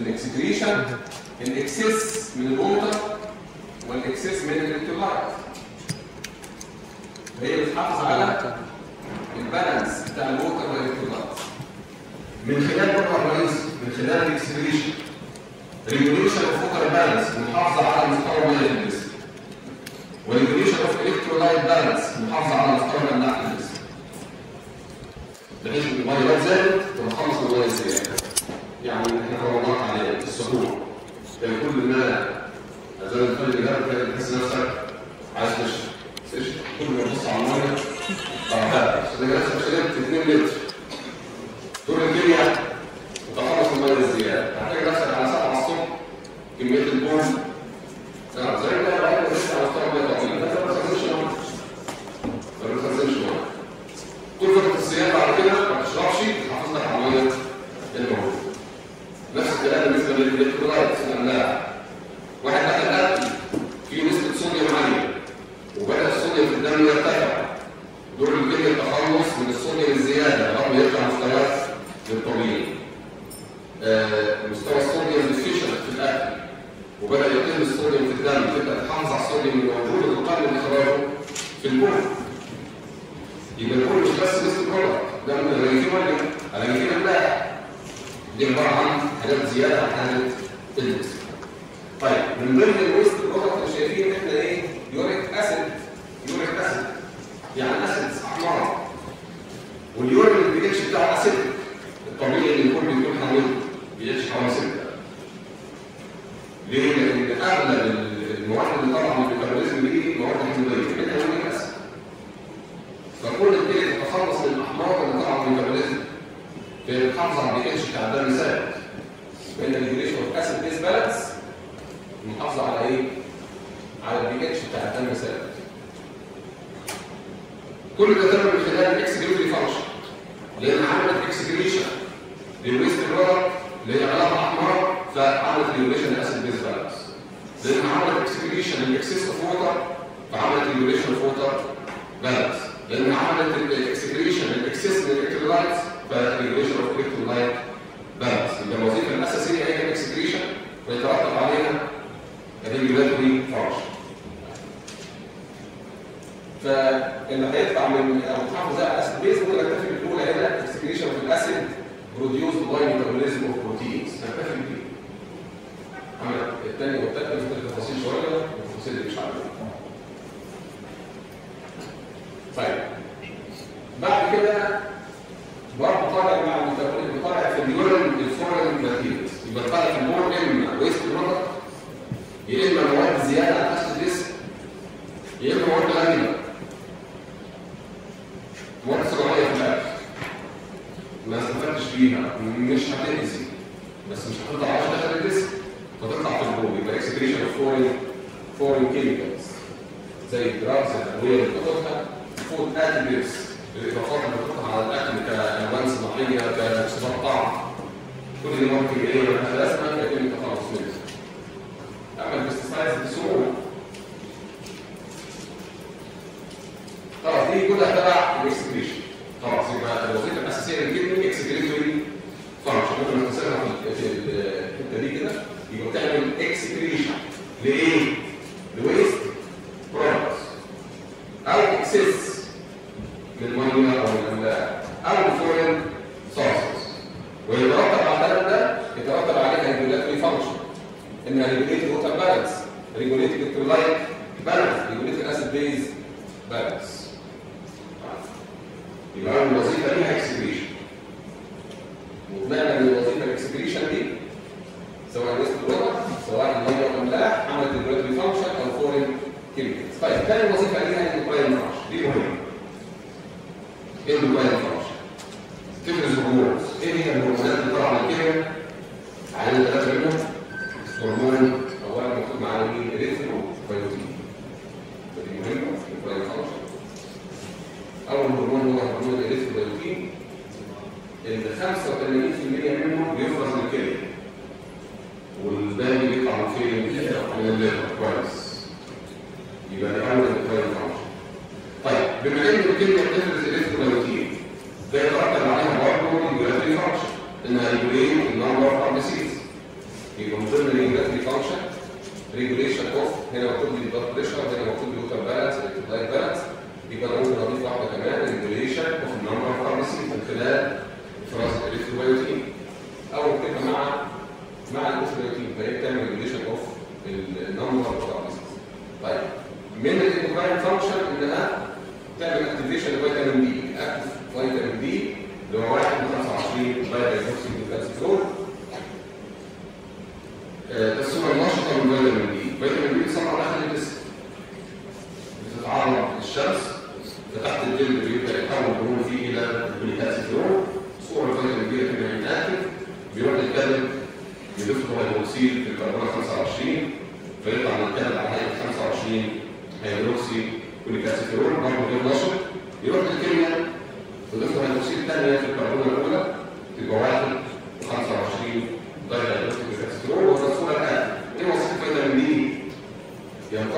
الاكسكريشن الاكسس من الاوميتر والاكسس من الالكترولايت هي بتحافظ على البالانس بتاع الموتر والالكترولايت من خلال الاورجانيزم من خلال الاكسكريشن. ريجوليشن اوف موتر بالانس محافظة على مستوى من الجسم و regulation of electrolyte balance محافظة على مستوى من الجسم بحيث الميه زادت ونخلص الميه الزيادة. يعني إحنا يتفوق على السهول كان كل ما زي ما بتقول الجبل كده بتحس نفسك عايز تشرب. تشرب. كل ما تبص على المية آه تلاقي نفسك شربت 2 لتر. دور الدنيا وتخلص الميه بزياده هتلاقي نفسك على 7 الصبح كمية البول. زي دي عباره عن حاجات زيادة عن حاله طيب من ضمن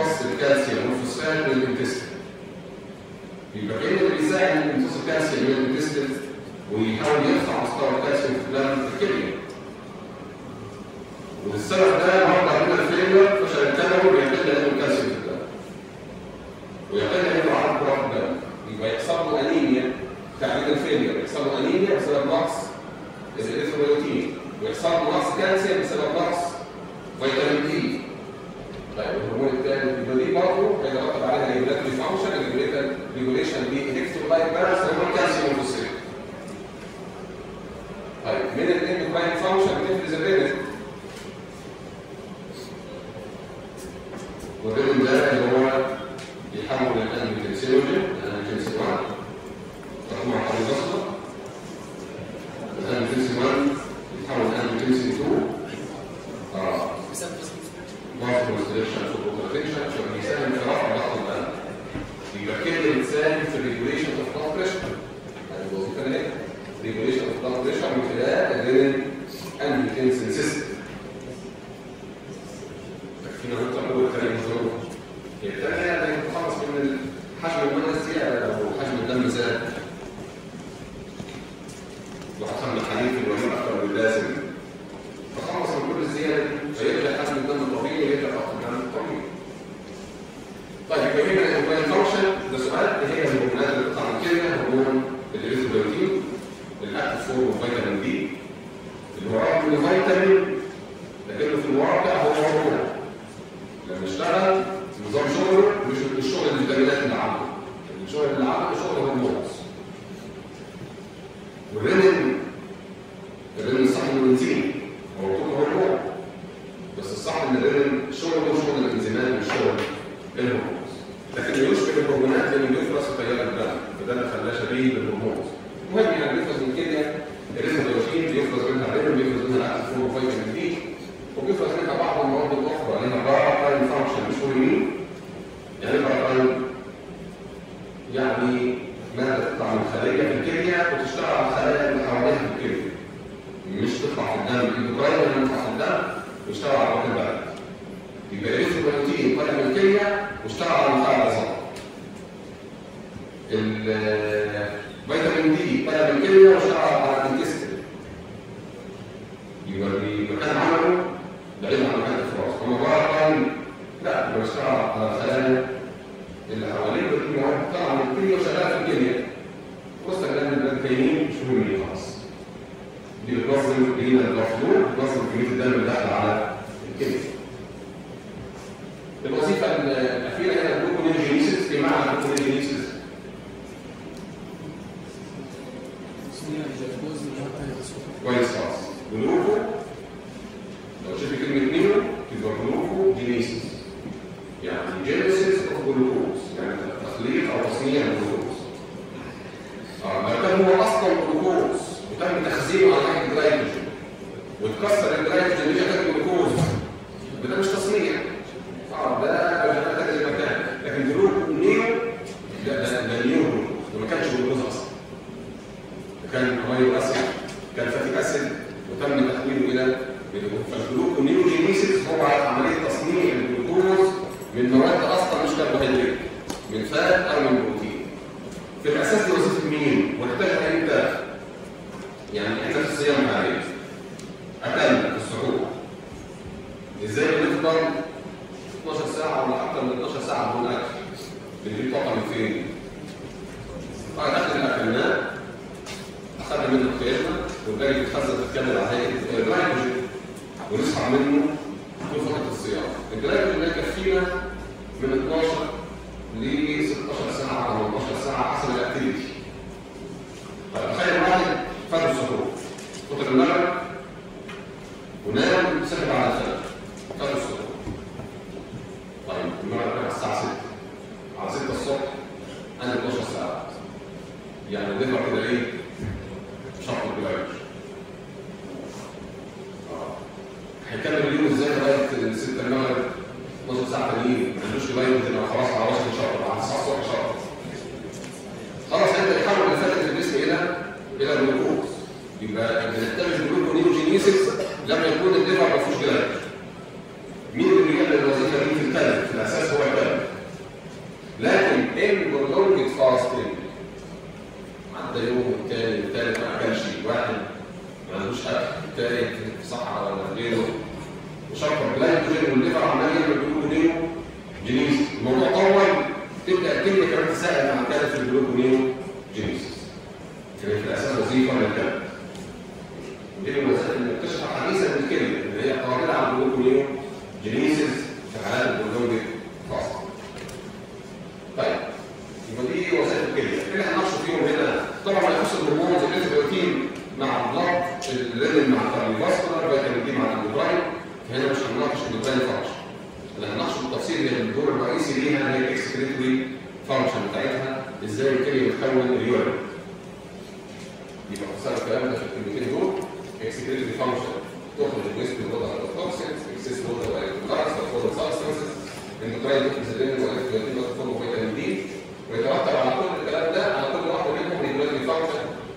نقص الكالسيوم والفوسفات والانتستين يبقى إيه اللي بيساعد إن يمتص الكالسيوم والانتستين ويحاول يرفع مستوى الكالسيوم في الدم في الكليه وبالسبب ده برضه عندنا فيلر فشان كده بيعتمد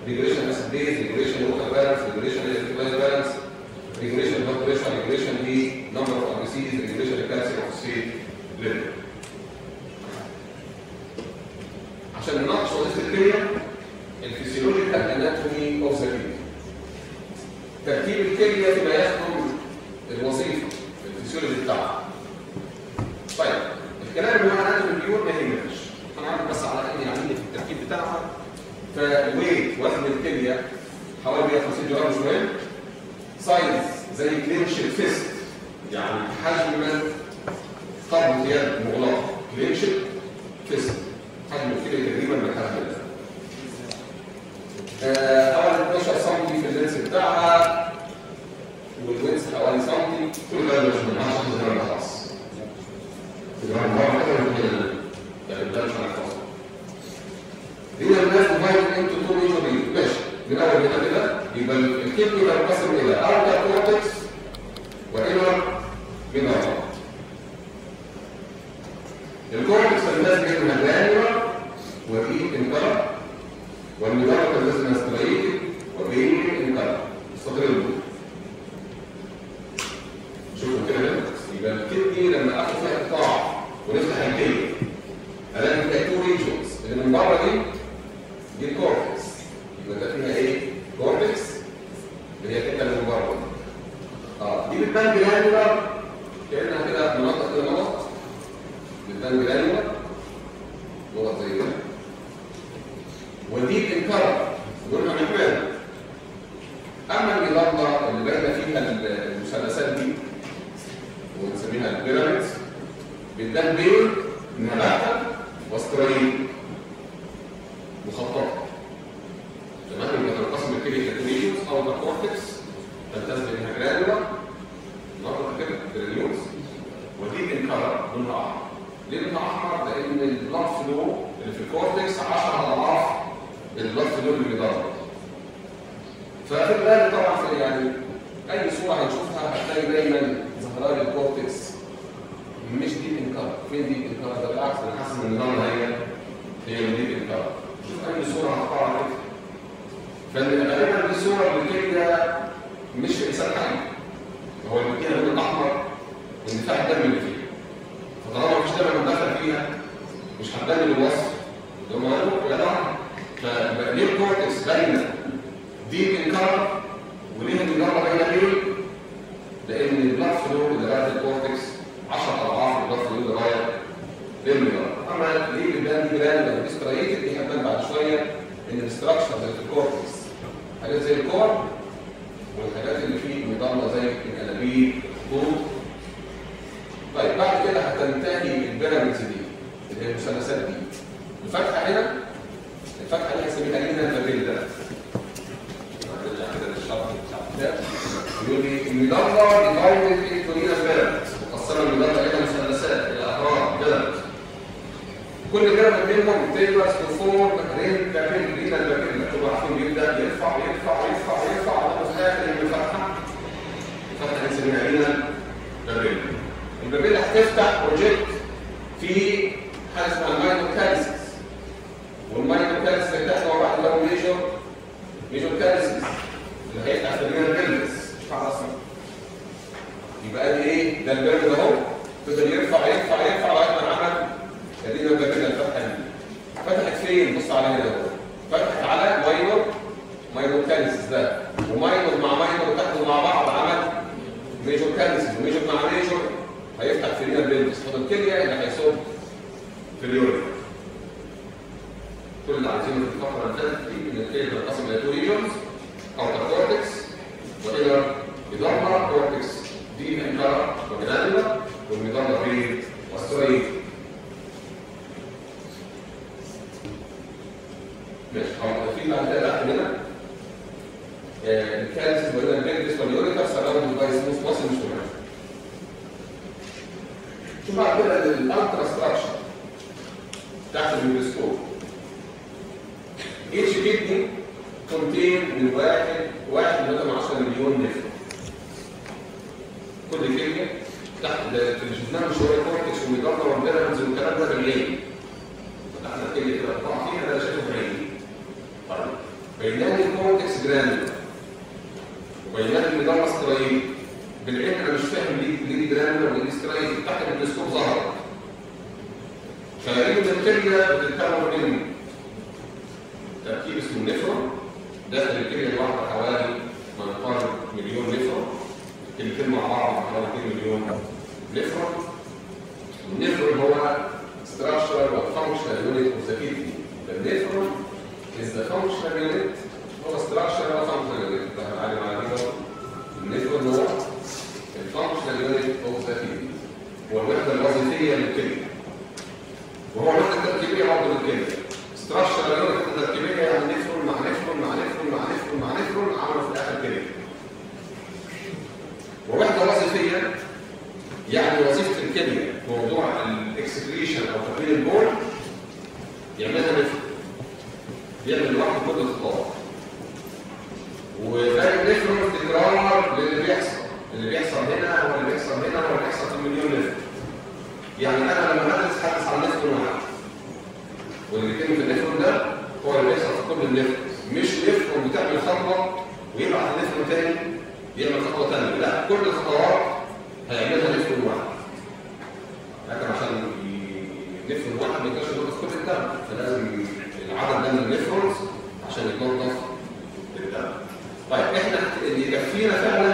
regression is days حاجات زي الكور والحاجات اللي فيه مضادة زي الانابيب للي بيحصل اللي بيحصل هنا هو اللي بيحصل هنا هو اللي بيحصل في مليون نفط يعني أنا لما بدرس حدث على النفط واحد واللي بيتكلم في النفط ده هو اللي بيحصل في كل النفط مش نفط بتعمل خطوة ويبعت النفط تاني يعمل خطوة ثانية لا كل الخطوات هيعملها نفط واحد. لكن عشان النفط الواحد ما يقدرش يدور في كل الدم فلازم العدد ده من النفرونز عشان يكون طيب إحنا اللي يكفينا فعلا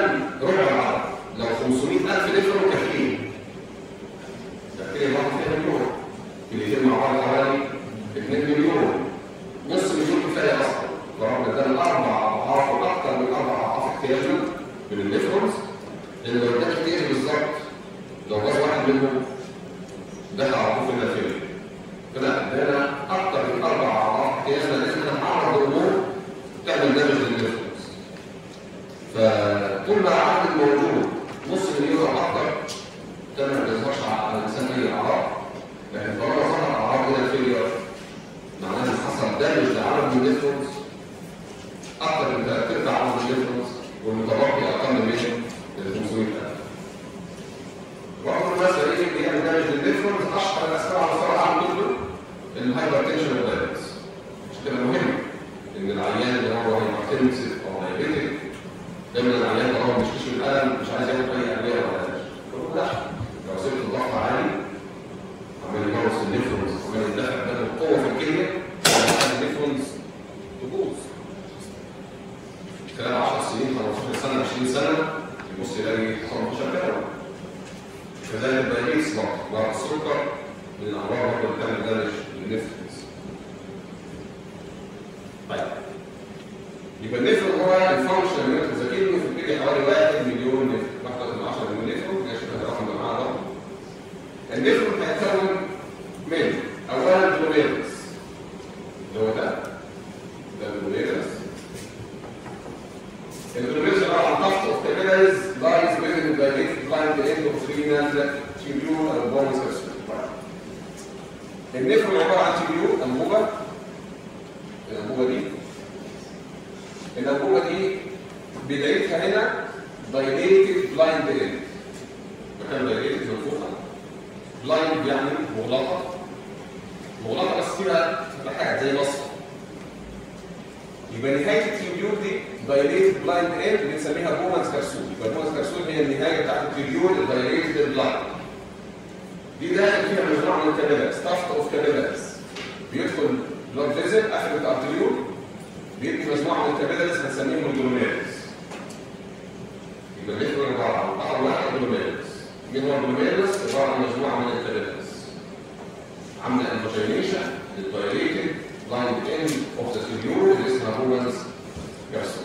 هيموجلوبينس عبارة عن مجموعة من التلاتس عاملة invagination لل dilated blind end of the tube اللي اسمها Bowman's capsule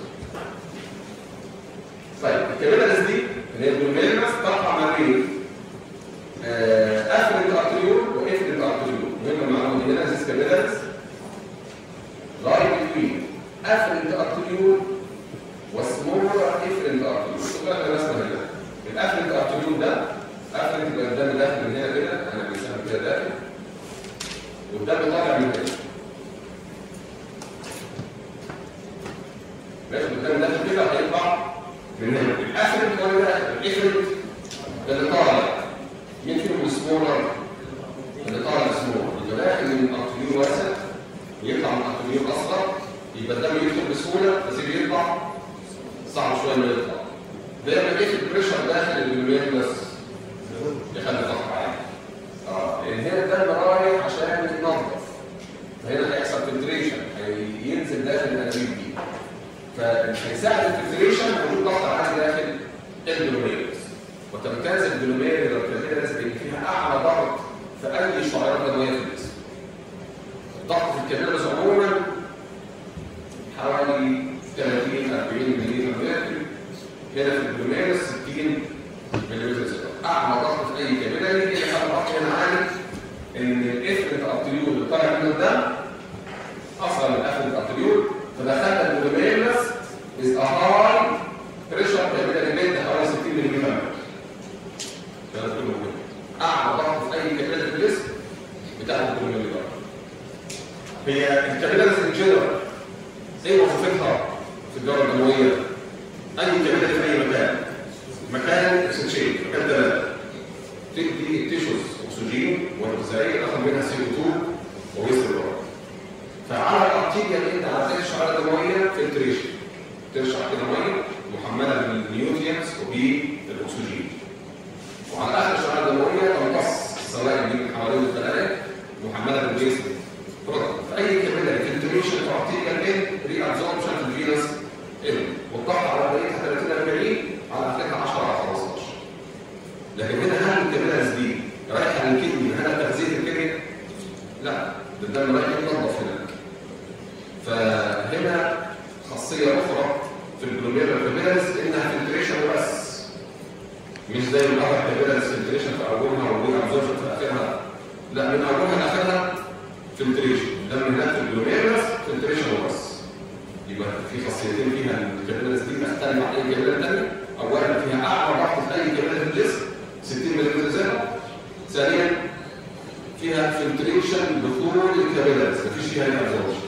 filtration دخول ال capillaries. مفيش فيها أي absorption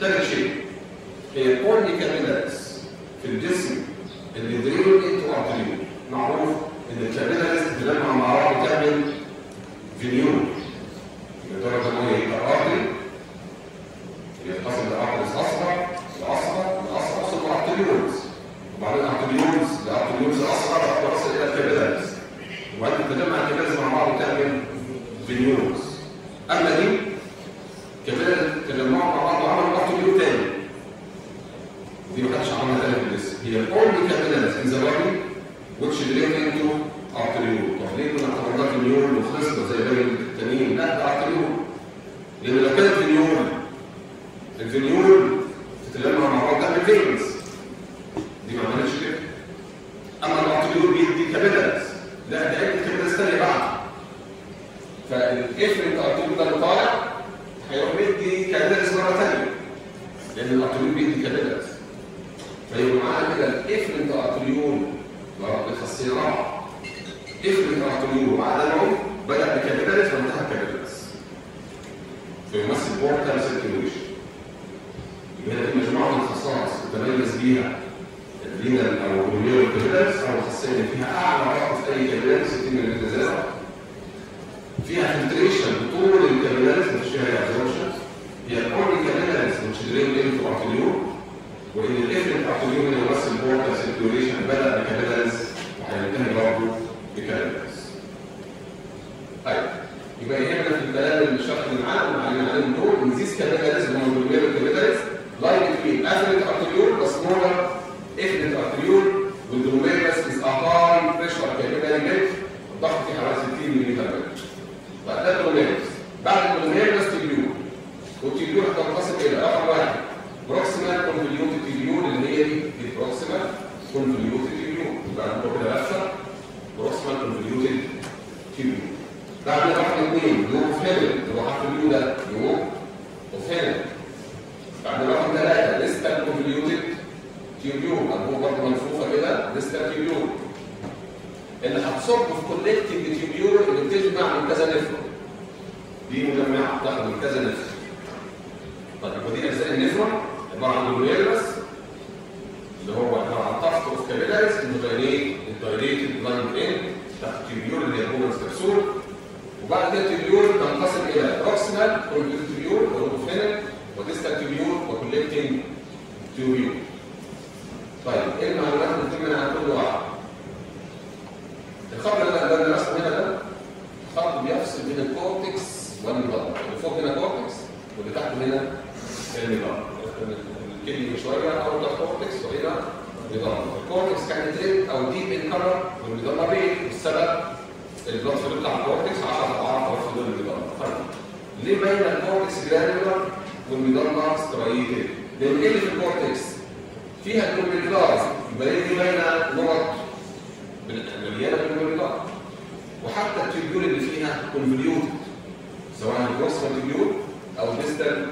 تاني شيء هي كل capillaries في الجسم اللي drain into معروف إن ال capillaries بتجمع مع بعض تعمل venule وال medulla اللي فوق هنا cortex واللي تحت هنا ال medulla الكلمة شوية أو ده cortex وهنا medulla ال cortex كانت red or deep in color وال medulla pale والسبب ال blood flow بتاع ال cortex 10 اضعاف blood flow ال medulla فرق ليه باين ال cortex granular وال medulla striated؟ لأن إيه اللي في ال cortex؟ فيها glomerular يبقى دي باينه نقط. مليانه بال glomerular وحتى ال tubule اللي فيها convoluted سواء ال proximal tubule أو distal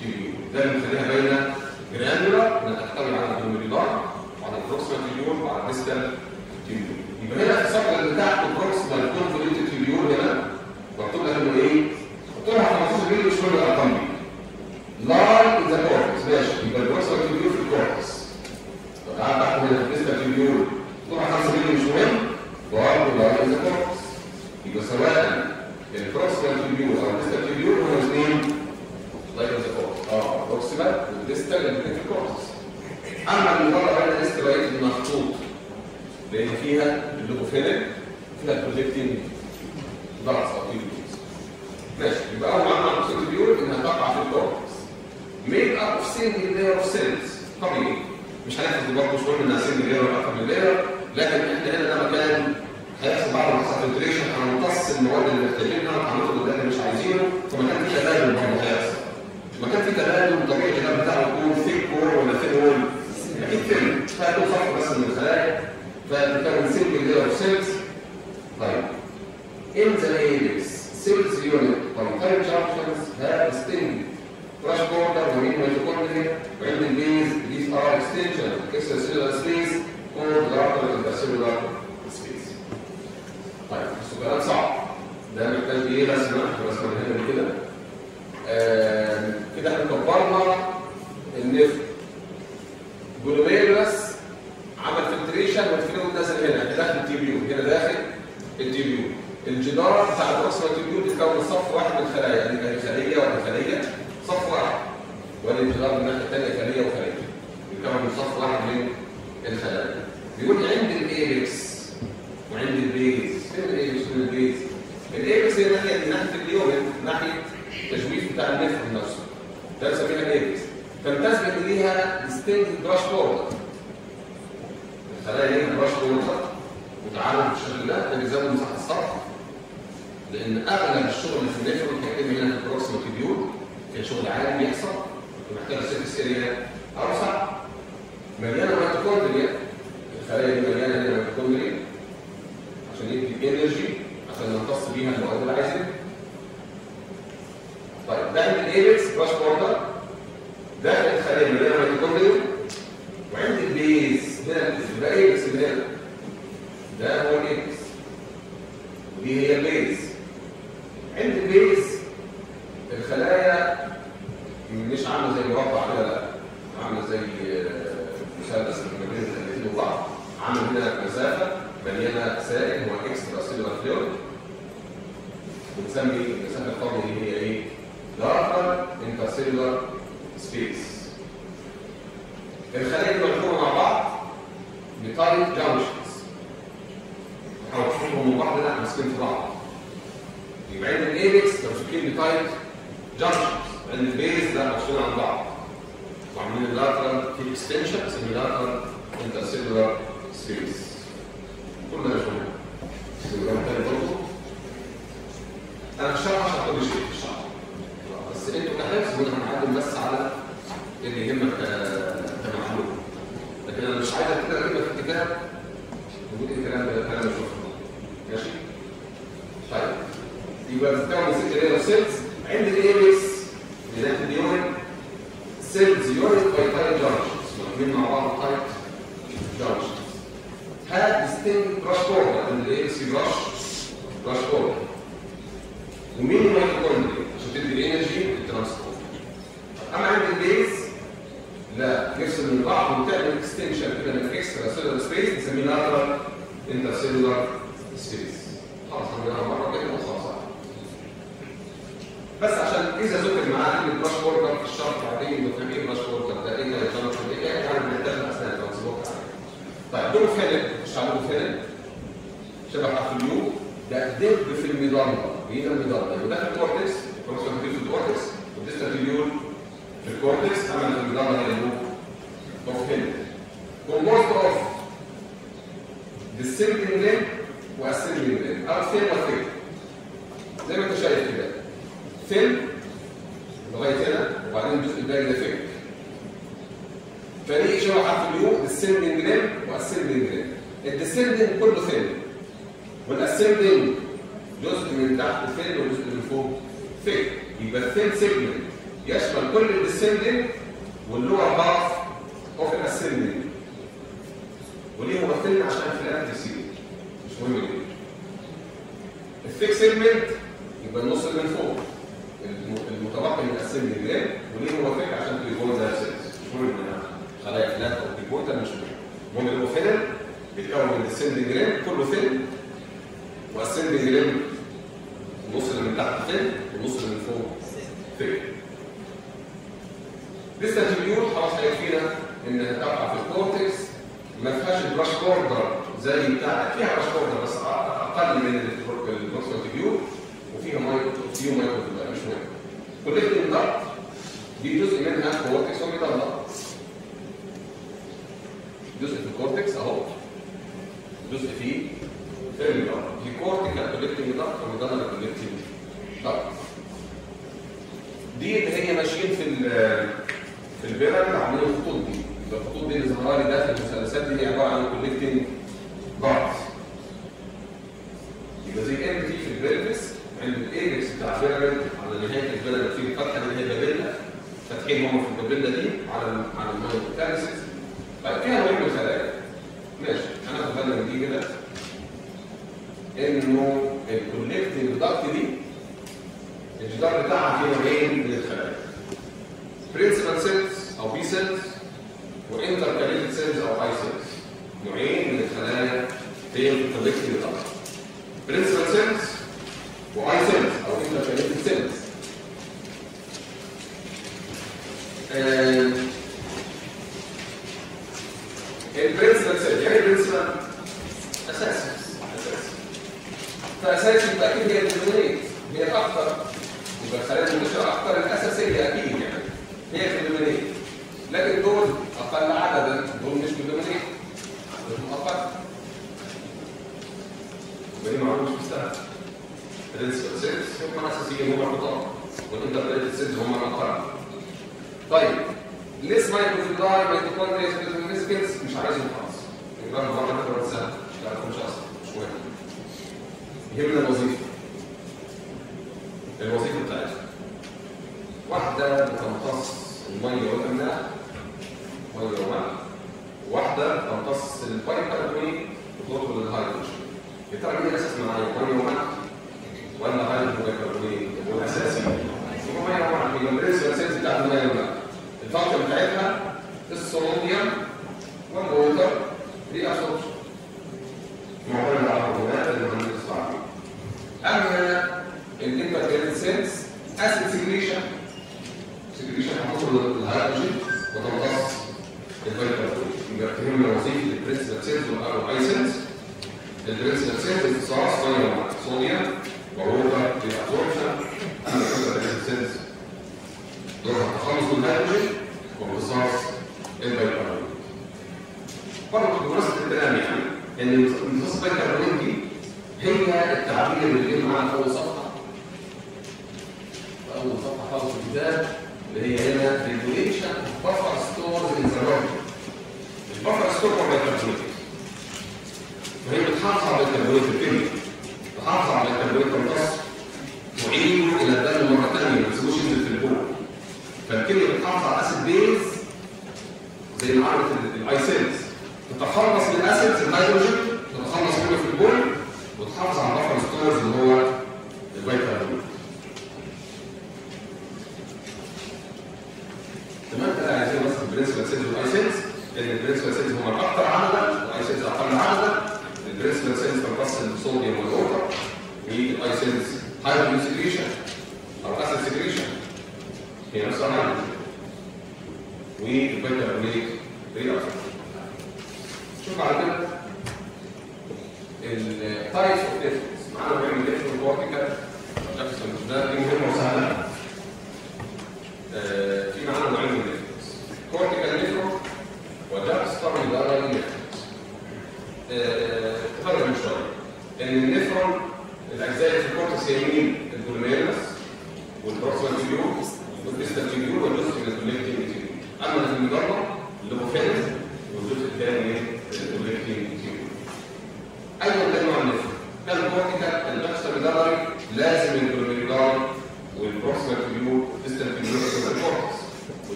tubule ده اللي مخليها باينه granular انها تحتوي على ال glomerular وعلى ال proximal tubule وعلى ال distal tubule يبقى هنا في الصفحة اللي تحت ال proximal convoluted tubule هنا مكتوب لك إنه إيه؟ مكتوب لها 15 مللي مش كل الأرقام دي. in the cortex ماشي. يبقى ال proximal tubule في ال cortex تعال تحت هنا في ال distal tubule طبعا 5 مللي مش مهم. lie in the cortex يبقى سواء ال proximal tubule أو ال distal tubule هما الاثنين. lie in the cortex آه ال proximal وال distal الاثنين في ال cortex أما بره بقى ال striated المخطوط لأن فيها اللوبوفينيك فيها البروجكتين ضغط أو ماشي يبقى أول معلومه عن ال tubule إنها تقع في ال cortex made up of single layer of cells طبيعي. مش هنحفظ برضه مهم انها single layer أكتر من layer لكن إحنا هنا ده مكان هيحصل بعض ال concentration هنمتص المواد اللي محتاجينها هنطلب اللي إحنا مش عايزينه فمكان فيه تبادل برضه هيحصل مكان فيه تبادل طبيعي ده بتاعه يكون thick wall ولا thin wall أكيد thin فهيكون صف بس من الخلايا. فبتكون single layer of cells طيب. the helix cells united by tight junctions have distinct brush border و many mitochondria وعند ال base. these are extension of extracellular space or larger intercellular space طيب بس صعب. ده محتاج إيه رسمه رسمه هنا كده. كده إحنا كبرنا ال nephron glomerulus عمل filtration وال fluid نزل هنا. داخل ال tubule هنا داخل ال tubule الجدار بتاع ال proximal tubule بيتكون صف واحد من الخلايا يعني كان خليه ولا خليه صف واحد. ولا الجدار من الناحيه الثانية خليه وخليه بيتكون من صف واحد من الخلايا. بيقول عند ال apex وعند ال base. فين ال apex وفين ال base؟ ال apex هي ناحيه ناحية ال lumen ناحية التجويف بتاع النفر نفسه ده بنسميها تمتاز بان ليها distinct brush border الخلايا ليها brush border وتعامل بالشكل ده ده بيزود مساحة السطح لأن أغلب الشغل اللي في النفر هيتم هنا في ال proximal tubule كان شغل عالي بيحصل. ومحتاج surface area أوسع. مليانة ميتوكوندريا الخلايا دي مليانة هنا ميتوكوندريا عشان يدي energy عشان نمتص بيها المواد اللي عايزينها طيب ده ال apex brush border. داخل الخلايا مليانه ميتوكوندريا اليورو خلاص هيكفينا انها تقع في الكورتكس. ما فيهاش البراش بوردر زي بتاعت فيها براش بوردر بس أقل من البراش فيو. وفيها مايكرو فيو مايكرو مش مهم. كولكتنج دارت دي جزء منها كورتكس وميدالا جزء في الكورتكس أهو. جزء في فيرميدال دي كورتيكال كولكتنج دارت وميدالا كولكتنج دارت دي اللي هي ماشيين في في الفيرال عاملين الخطوط دي الخطوط دي اللي ظهرها لي داخل المثلثات دي عبارة عن كونكتنج выход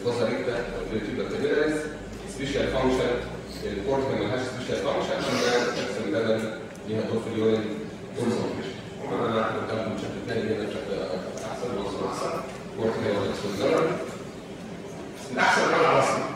الجزر ريكتا والفيرتيبرا تيبيراليس سبيشال فانكشن الكورت ما لهاش سبيشال فانكشن عشان ده تقسم اللبن ليها دور في اليورين كل فانكشن ومعنى إحنا بنتكلم بشكل تاني هنا بشكل أحسن وصل أحسن. كورت ما يقدرش من أحسن حاجة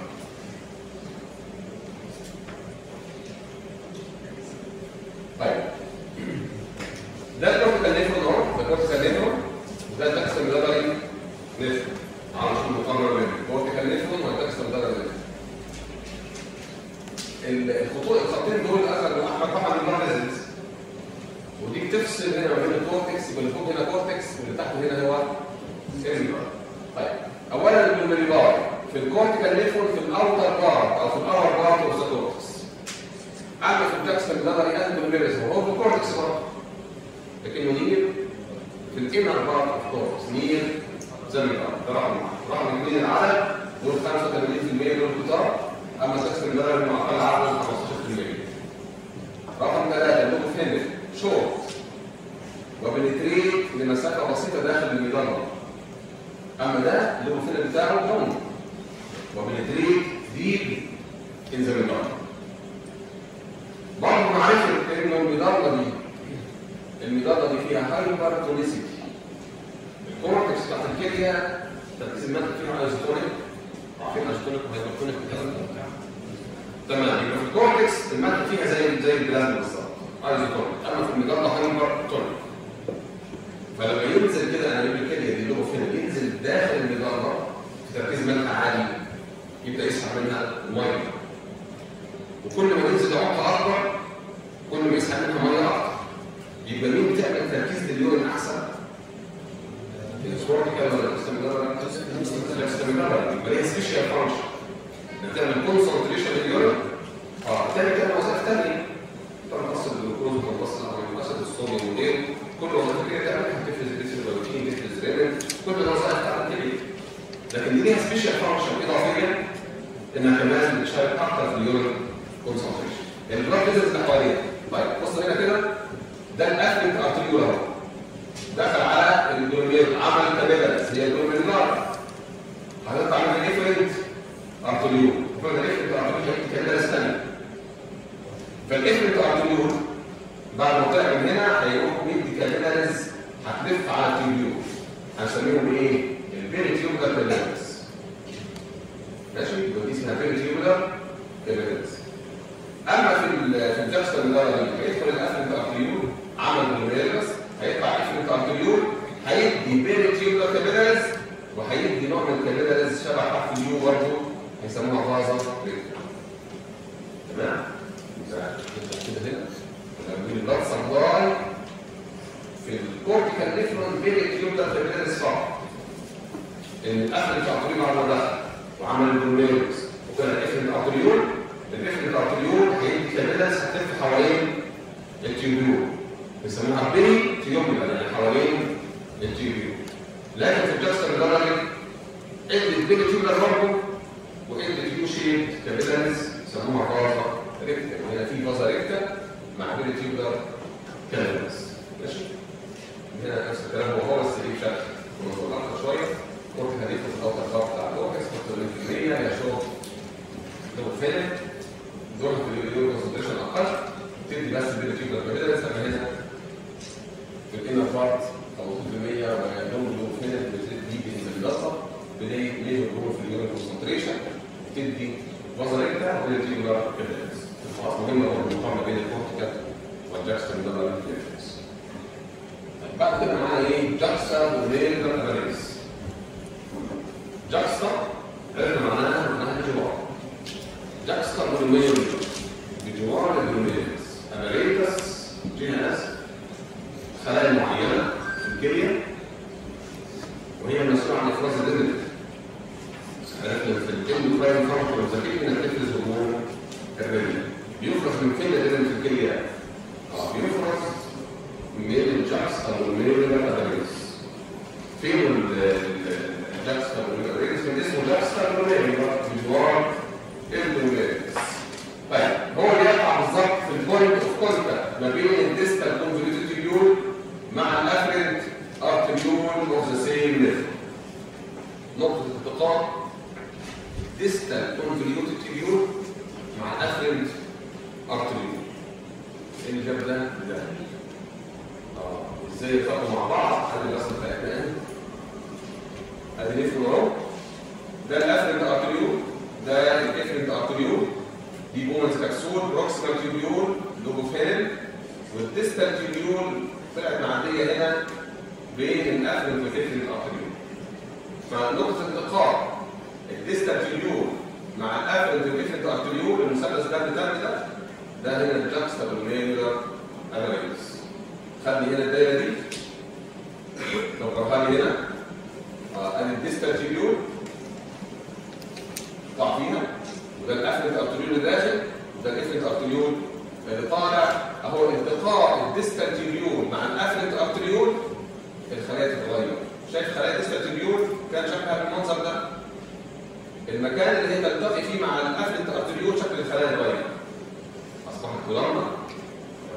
معظم رجل تمام؟ كده هنا. بنقول اللفظ الضاي في الكورتيكال نيفرون بيريت يبدا في بدايه الصعب القفل بتاع الطريق عمل دخل وعمل البروميروس وكان القفل الارتريول القفل الارتريول هيدي كابيلاس هتلف حوالين التيوبيول بيسموها بري تيوبيولا يعني حوالين التيوبيول لكن في الجاستر الدرجه ادي البيري تيوبيولا برضه؟ ديفرنشيت كابيلاريز يسموها فازا ريكتا وهنا في فازا ريكتا مع بيريتيوبلر كانال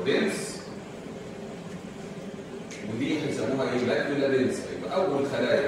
دنس ودي هيسموها إيه؟ لاكتولابنز يبقى أول خلايا.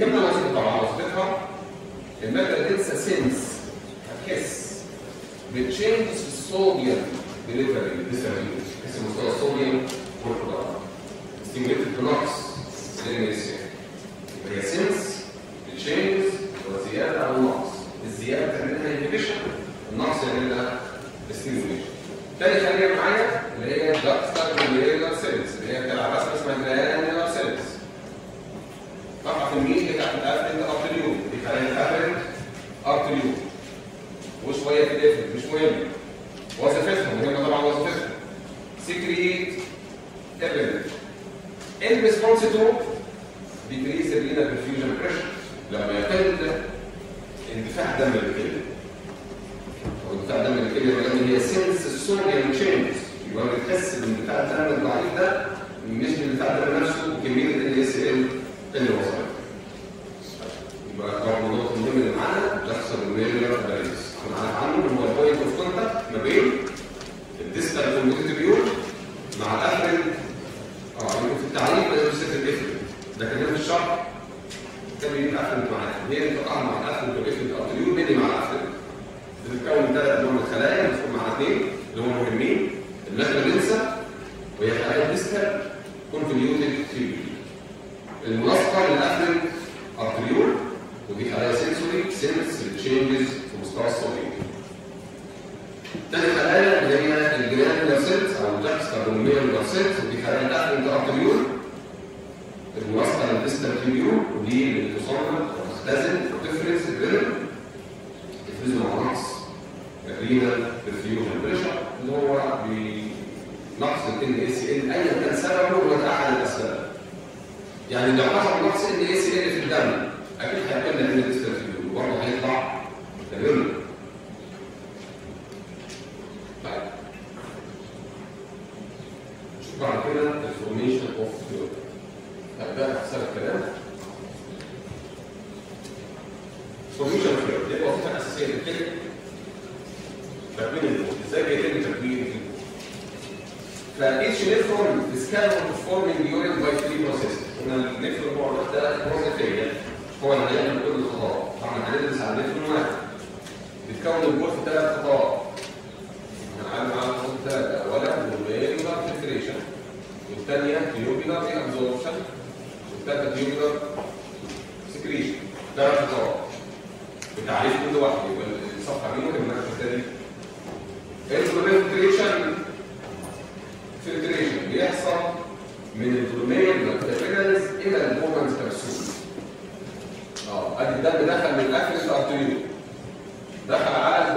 جبنا وظيفه طبعا وظيفتها ال macula densa sense هتحس ب changes في ال sodium delivery لسه ما اسم مستوى الصوديوم.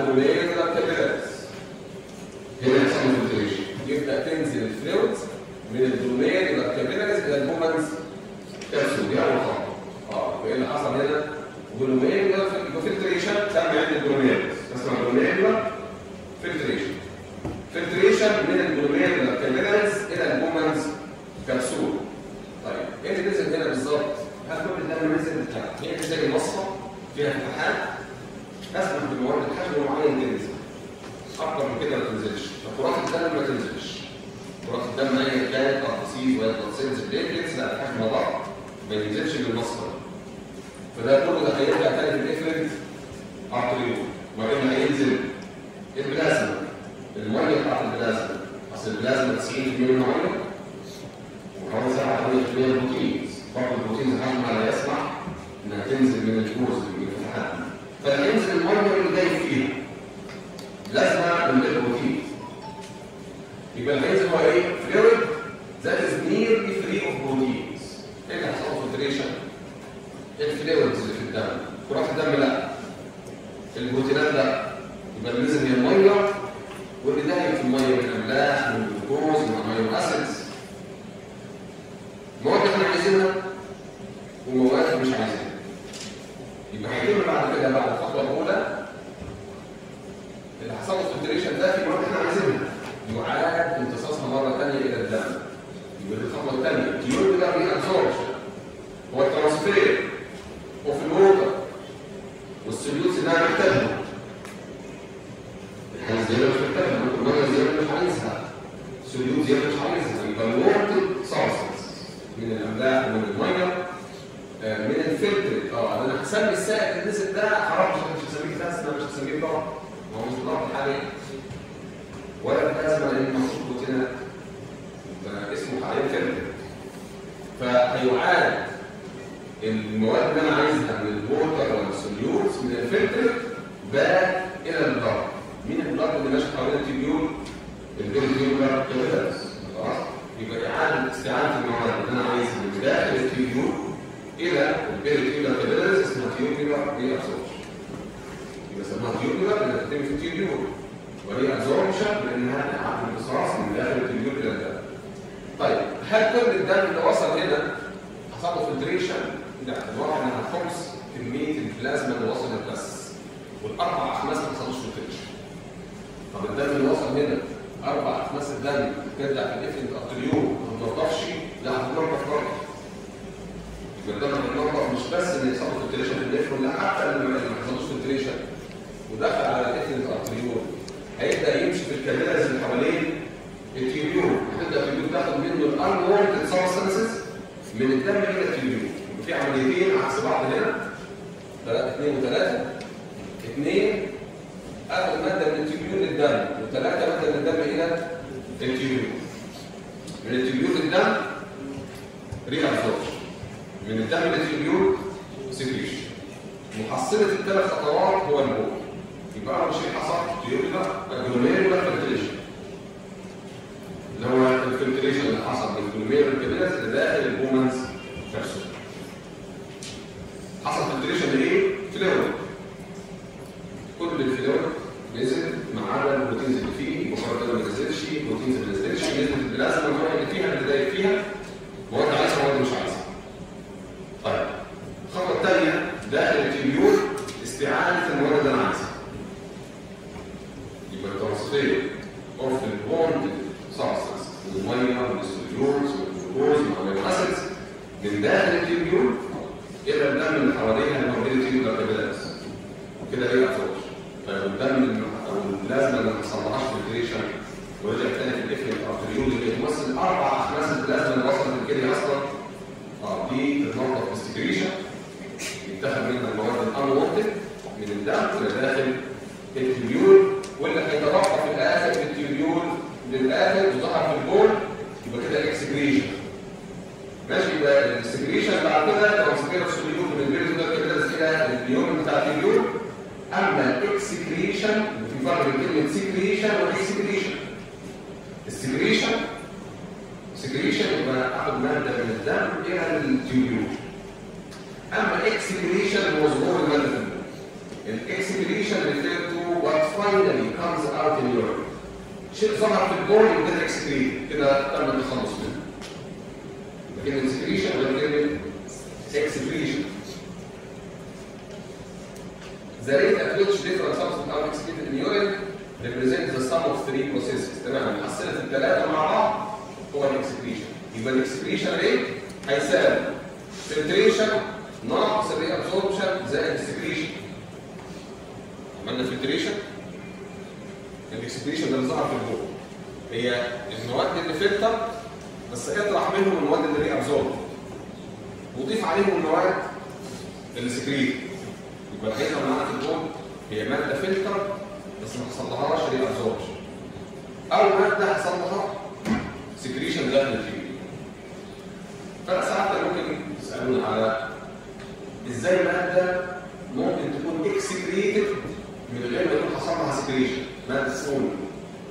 padroeira ال capillaries حوالين ال tubule هتبدا ال tubule تاخد منه ال unwanted substances من الدم إلى ال tubule في عمليتين عكس بعض هنا. ثلاثة اثنين وثلاثة. اثنين اخذ مادة من ال tubule للدم وثلاثة مادة من الدم إلى ال tubule من ال tubule للدم reabsorption من الدم إلى ال tubule secretion محصلة الثلاث خطوات هو البول يبقى أول شيء حصل تيوبيولا اجلوميرولا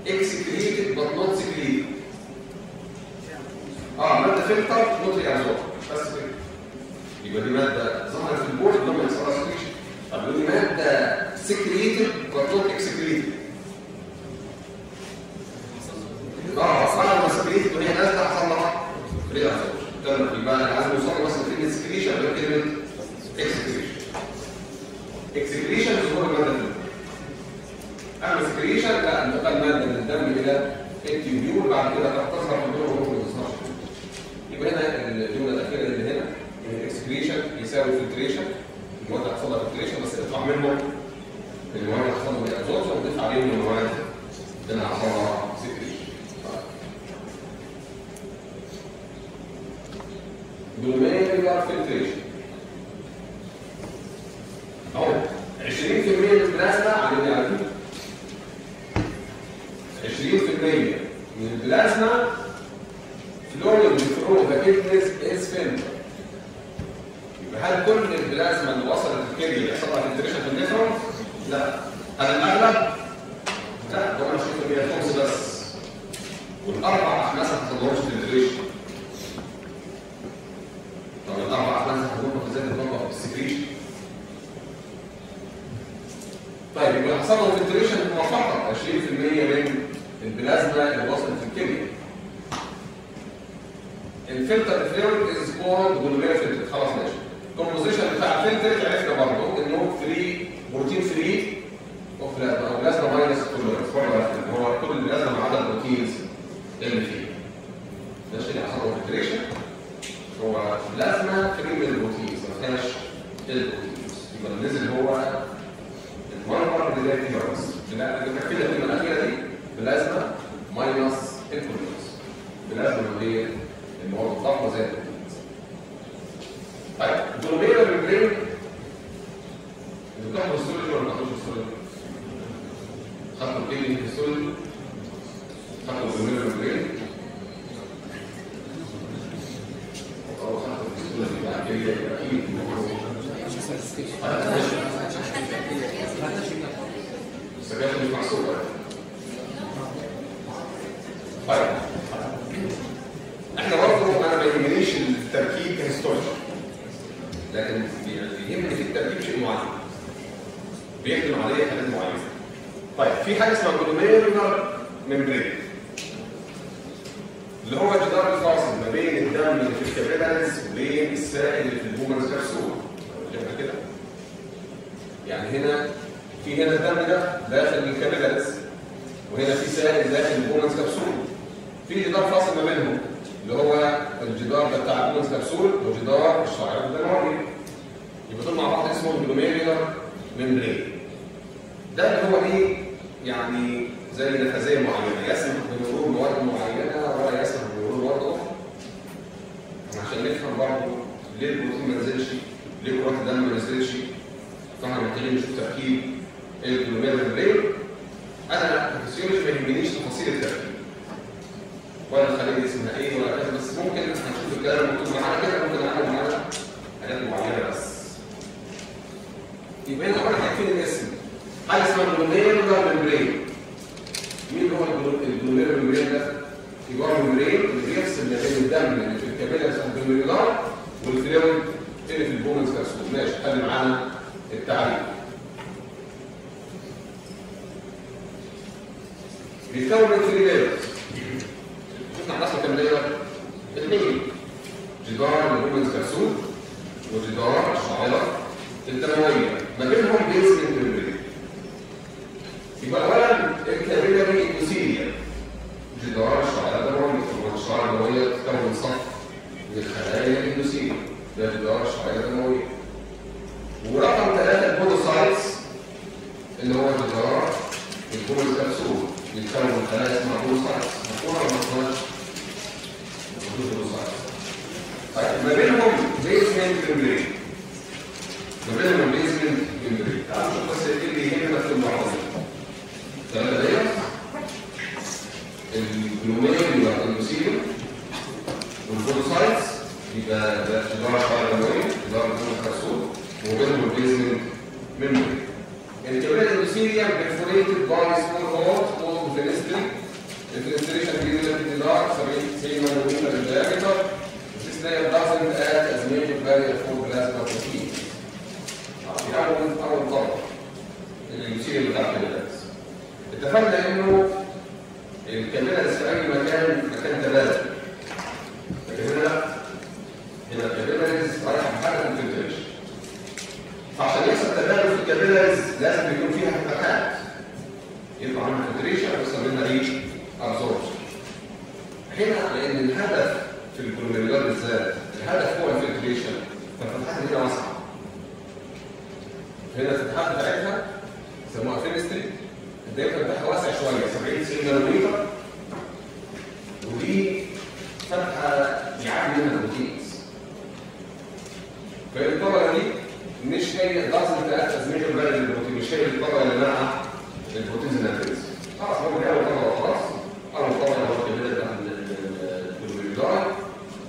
excreted but not secreted آه ماده filtered not reabsorbed بس كده. يبقى دي مادة ظهرت في البول لما يحصل طب دي مادة secreted but not excreted في جدار فاصل ما بينهم اللي هو الجدار بتاع ال Bowman's capsule وجدار الشعيرات الدمويه يبقى دول مع بعض اسمهم glomerular membrane. ده اللي هو إيه يعني زي النفاذيه معينة يسمح بمرور مواد معينة ولا يسمح بمرور مواد أخرى عشان نفهم برضه ليه البروتين ما نزلش ليه كرات الدم ما نزلش؟ فاحنا محتاجين نشوف تركيب ال glomerular membrane. أنا كفسيولوجي ما يهمنيش تفاصيل التركيب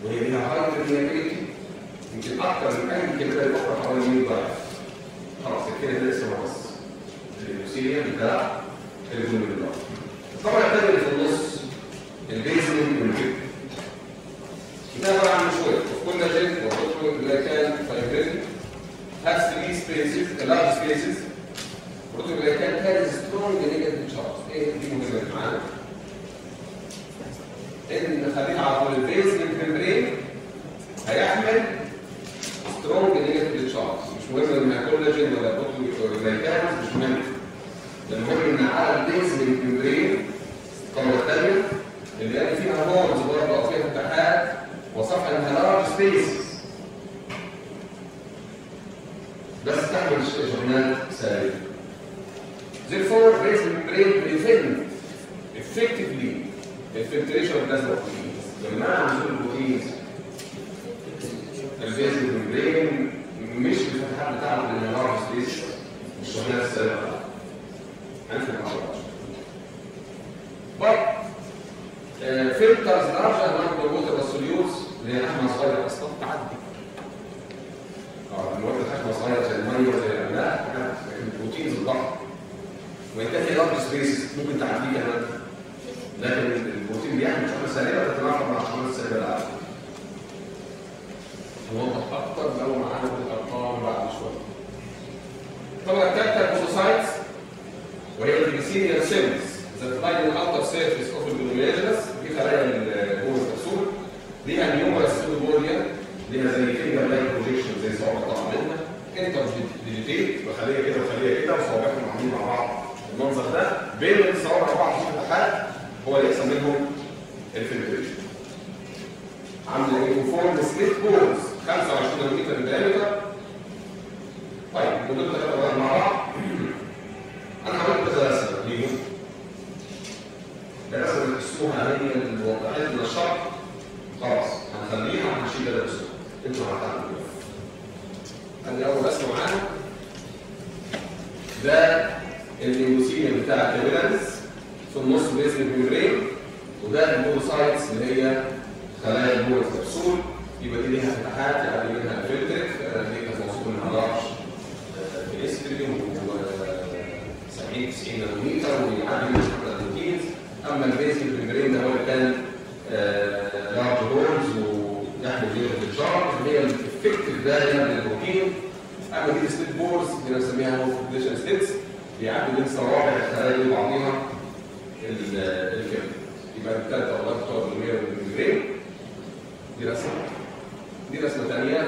وهي من أقل الريابيلتي يمكن أكثر من أي كبدة الأخرى حوالي 100 ضعف خلاص كده لسه ناقص اليوسيريا بتاع الجنوب الطبقة الثانية اللي في النص البيزمنت والكبد كتابة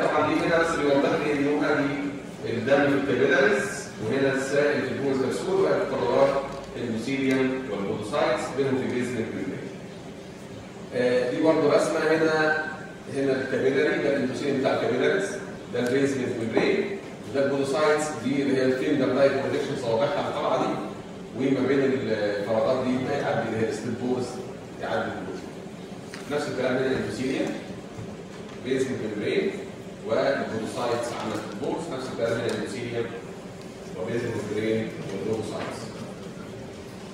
طبعا دي هنا بس بيوضح الدم في الكابيلاريز وهنا السائل في البوز كبسول بقى القدرات الميثيليوم والبودوسايتس بينهم في بيزن آه دي برضه رسمه هنا هنا الكابيلاري ده الميثيليوم بتاع الكابيلاريز ده البيزن الممبرين وده البودوسايتس دي اللي هي الفينجر لايك بروتكشن صوابعها الطلعه دي وما بين الفراغات دي هي الستيل يعدي البروتين نفس الكلام هنا ال endothelium basement membrane وال podocytes عملت ال pores نفس الكلام هنا ال endothelium و basement membrane وال podocytes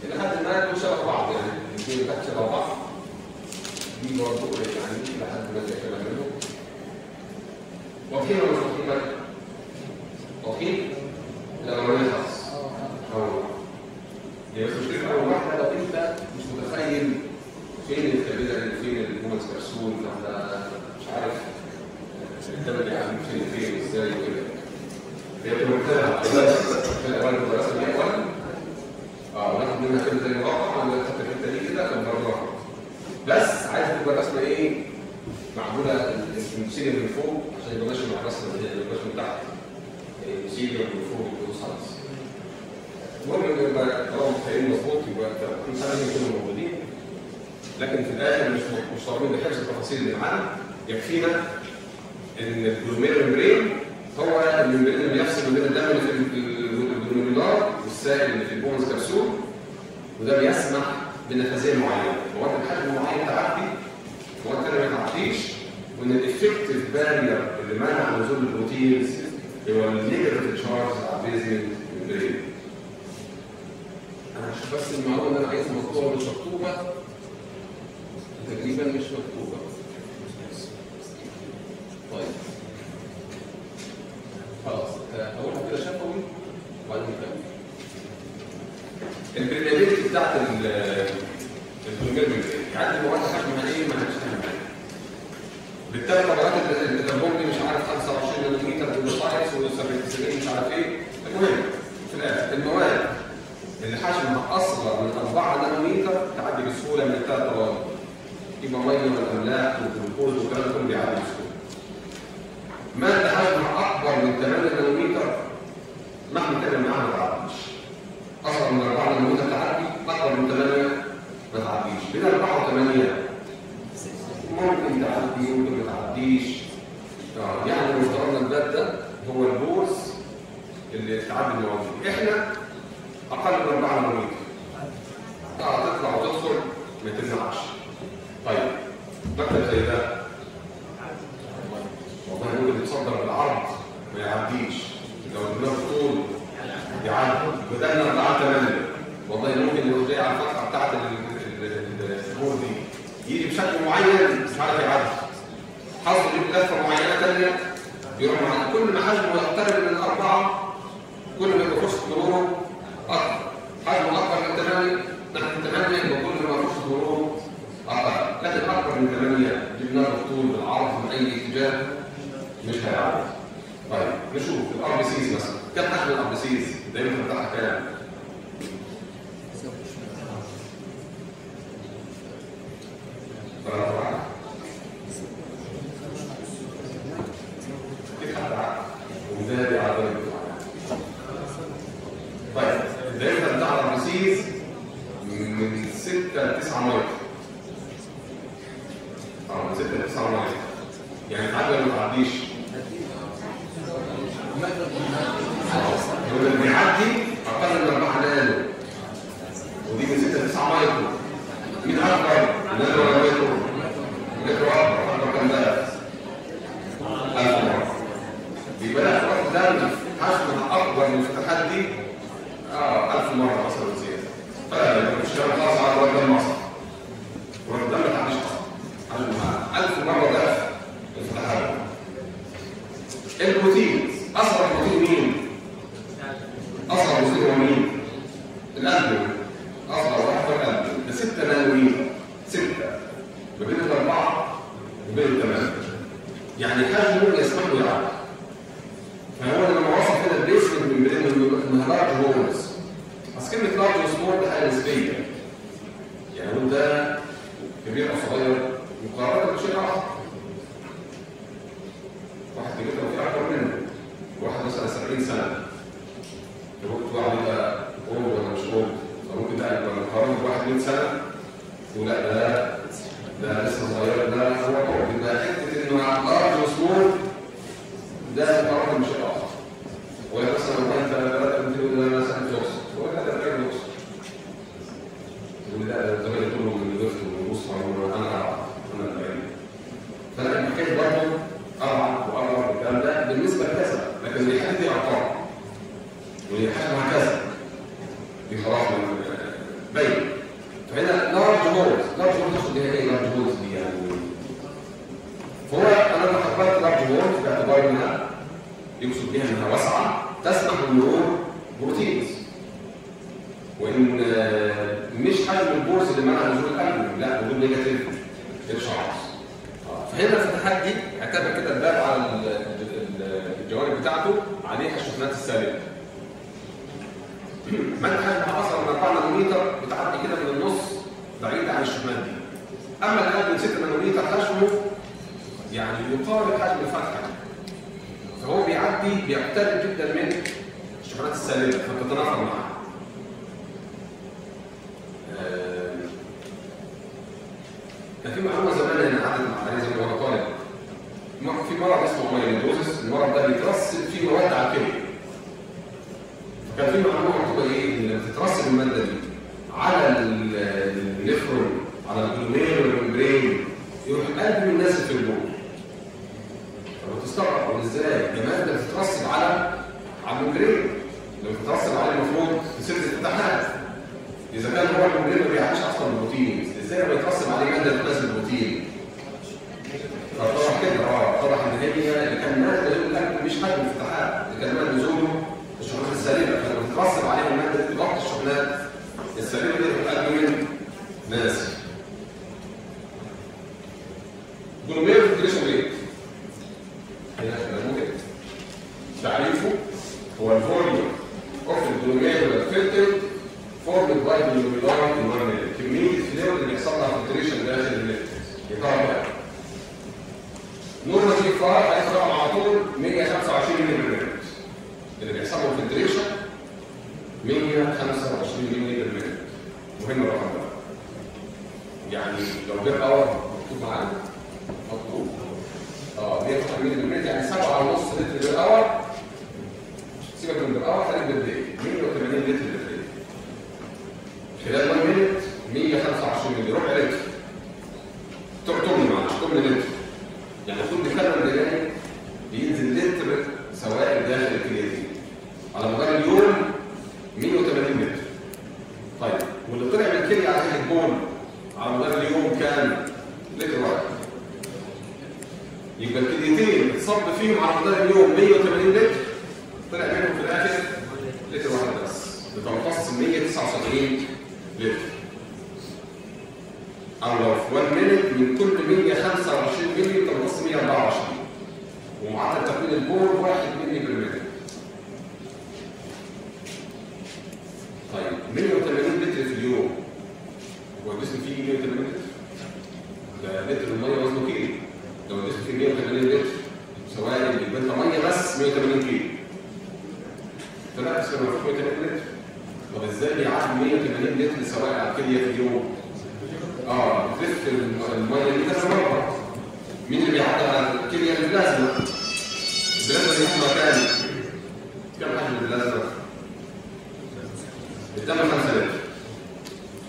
إلى حد ما دول شبه بعض يعني. الاثنين اللي تحت شبه بعض. دي برضه يعني إلى حد ما زي كده منهم واضحين ولا مش واضحين بقى؟ واضحين؟ لا ما نخلص اول هي بس مشكلة أول واحدة لو أنت مش متخيل فين الكبيرة فين الهومنس كبسول ولا مش عارف. بس عايز تبقى الرسمه إيه؟ معمولة المسيريا من فوق عشان يبقى ماشي مع الرسمه اللي تحت. المسيريا من فوق والخلاص المهم يبقى طالما متخيلين مظبوط يبقى كل سنة يكونوا موجودين. لكن في الآخر مش مش طالبين بحفظ التفاصيل اللي معانا. يكفينا إن ال glomerular membrane هو ال membrane اللي بيفصل بين الدم اللي في ال glomerular والسائل اللي في ال Bowman's capsule وده بيسمح بنفاذيه معينة. أنت بحجم معين تعدي أنت ما تعديش وإن ال effective barrier اللي منع نزول البروتينز هو ال negative charge على ال basement membrane أنا هشوف بس المعلومه اللي أنا عايزها مكتوبه مش مكتوبة. تقريبا مش مكتوبة. طيب. خلاص اقولها كده شفوي وبعدين نكمل ال permeability بتاعت البوليمير يعدي مواد حجمها إيه ما عندش بالتالي طبقات التدرج دي مش عارف 25 نانومتر بالساينس و70 مش عارف إيه. المهم في الآخر المواد اللي حجمها أصغر من 4 نانومتر تعدي بسهولة من الثلاث طوابق يبقى ميه والاملاح والجلوكوز والكلام ده كله بيعدي بسهولة. ماده حجمها أكبر من 8 نانومتر مهما كان معاها ما تعديش أصغر من 4 نانومتر تعدي أكبر من 8 ما تعديش. بين 4 و8 ممكن تعدي ممكن ما تعديش. آه، يعني لو افترضنا الباب ده هو البورس اللي تعدي المواضيع إحنا أقل من 4 نانومتر آه تطلع وتدخل ما تمنعش طيب مكتب زي ده والله ممكن يتصدر بالعرض ما يعديش. لو الدماغ طول يعدي بدأنا 4 8 والله ممكن جاي على الفتحة بتاعت البور دي يجي بشكل معين مش عارف يعدي. يجيب لفه معينة ثانية يروح مع كل ما حجمه يقترب من الأربعة كل ما فرصة مروره أكبر. حجمه أكبر من 8 نحن 8 يبقى كل ما فرصة مروره أكبر. لكن أكبر من 8 جبناه بالطول بالعرض من أي اتجاه. مش هيعدي طيب نشوف. ال RBCs مثلا. كم حجم ال RBCs دايما بتاعها كام؟ منهج اصغر من 4 نانومتر بتعدي كده من النص بعيد عن الشمال دي. أما الآن من 6 نانومتر حجمه يعني يقارب حجم الفتحة. فهو بيعدي بيقترب جدا من الشفرات السالبة فبتتنافر معاها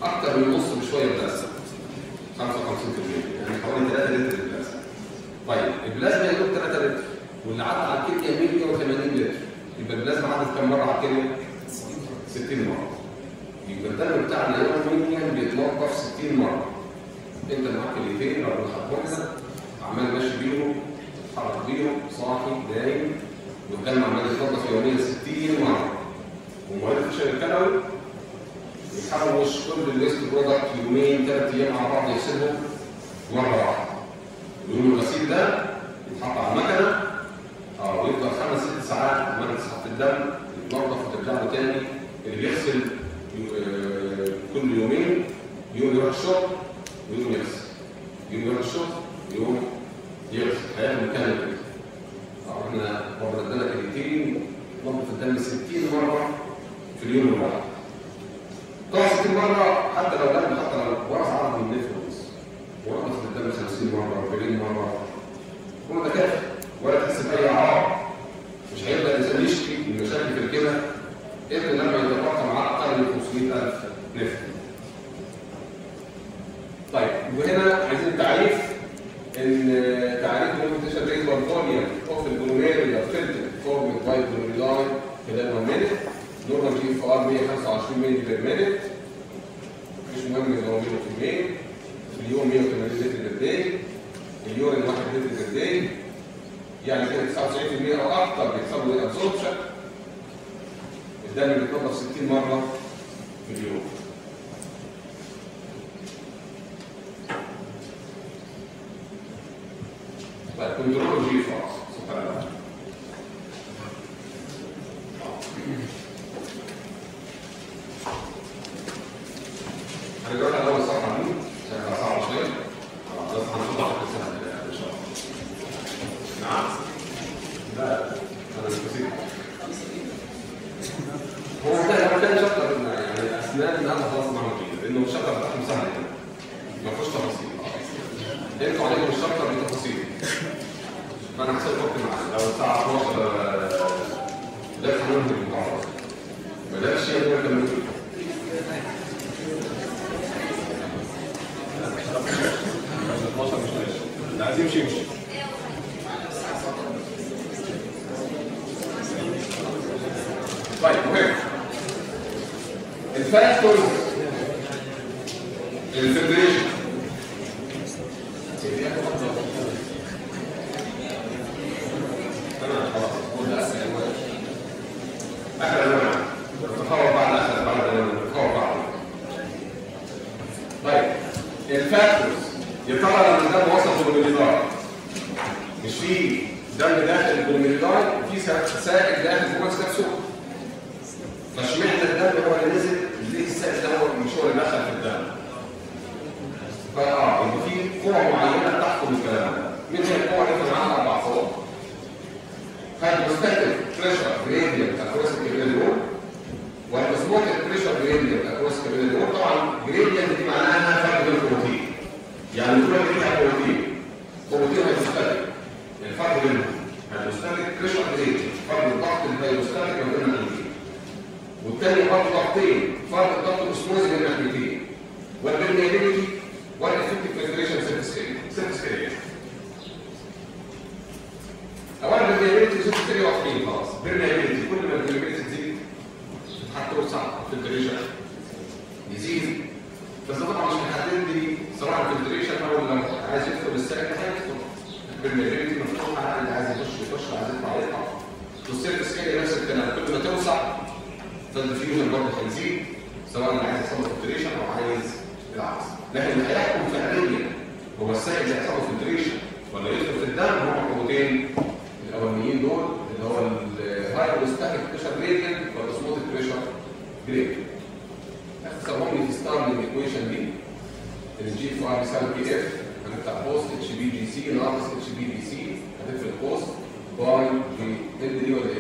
أكثر من نص بشوية بلازما 55% يعني حوالي 3 لتر البلازما طيب البلازما يا دوب 3 لتر. واللي عدى على الكلية 180 لتر. يبقى البلازما عدت كم مرة على الكلية؟ 60 مرة. يبقى الدم بتاع اليوم بيتنضف 60 مرة. انت معاك الايدين ربنا واحدة عمال ماشي بيهم حرك بيهم صاحي دايم والدم عمال يتنضف يوميا 60 مرة. ومواد الفشل الكلوي يحوش كل ال waste product يومين ثلاث أيام مع بعض يغسلهم مرة واحدة. اليوم الغسيل ده يتحط على المكنة آه ويفضل خمس ست ساعات عمال تسحب الدم يتنضف وترجع له تاني. اللي بيغسل آه، كل يومين يوم يروح الشغل ويوم يغسل. يوم يروح الشغل يوم يغسل. حياته مكانه كده إحنا مرة ادانا كلمتين نضف الدم 60 مرة في اليوم الواحد طبعا 60 مرة حتى لو لم حتى لو ورث عدد من النفس ونضف الدم 50 مرة 40 مرة. كل ده كافي ولا تحس بأي إعراض. مش هيبدا الإنسان يشكي من مشاكل في الكلى إلا لما يتبقى معاه أقل من 500000 نفس. طيب وهنا عايزين تعريف إن تعريف ال filtration rate وال volume of glomerular filtrate formed by glomeruli خلال 1 minute normal GFR 125 مللي minute مش مهم ان هو minute في المين في اليوم 180 لتر per day ال urine 1 لتر per day يعني كده 99% أو أكثر بيحصل له absorption الدم بيتنضف 60 مره في اليوم طيب كنترول جي فاس سبحان الله هنجرب اول صفحه دي شكلها صعب شوية آه، بس هنطلع في السنة ان شاء الله نعم لا أنا مش بسيط هو ده لما كان شابتر يعني اسنان أنا خلاص معاهم كده لأنه الشابتر بتاعهم سهل يعني. ما فيهوش تفاصيل أنتوا عليكم الشابتر بتفاصيل فانا حسيت وقت معاه لو الساعة 12 ده قانون المعارضه ما ده الشيء اللي إحنا بنقوله اللي عايز يمشي يمشي طيب مهم الفاكتورز الفيبريشن تمام خلاص قول لا اخر الوان نتخوف بعض اخر بعض نتخوف بعض طيب الفاكتورز. يا ترى لما الدم وصل للمليار مش في دم داخل الجلوميرولاي وفي سائل داخل جوه الكبسول فاشمعنى الدم هو اللي نزل؟ ليه السائل ده هو مش هو اللي دخل في الدم؟ فآه يبقى في قوة معينة تحكم الكلام ده. من هي القوة اللي معاها أربع قوى hydrostatic pressure gradient across ال capillary وال osmotic pressure gradient across ال capillary طبعا gradient دي معناها فرق بين البروتين يعني كل واحد فيها بروتين بروتين hydrostatic الفرق بينهم. hydrostatic pressure gradient فرق الضغط ال hydrostatic ما بين الناحيتين والتاني فرق ضغطين. فرق الضغط الأسموزي بين الناحيتين وال permeability وال effective filtration surface area surface area أولا ال permeability surface area واضحين خلاص. permeability كل ما ال permeability تزيد حتى توسع ال filtration يزيد بس ده طبعا مش محدد لي صراحة ال filtration هو لما عايز يدخل السائل هيدخل ال permeability مفتوحة اللي عايز يخش يخش عايز يطلع يطلع وال surface area نفس الكلام كل ما توسع فال diffusion برضه هيزيد سواء اللي عايز يحصل filtration أو عايز العكس. لكن اللي هيحكم فعليا هو السائل اللي هيحصل filtration ولا يدخل في الدم هم القوتين الأولانيين دول اللي هو ال hydrostatic pressure gradient وال osmotic pressure جريدينت هتسموني في ستارلينج إيكويشن دي الجي اف ار بيساوي بي اف هنفتح بوست اتش بي جي سي ناقص اتش بي دي سي هتقفل البوست باي جي ال دي ولا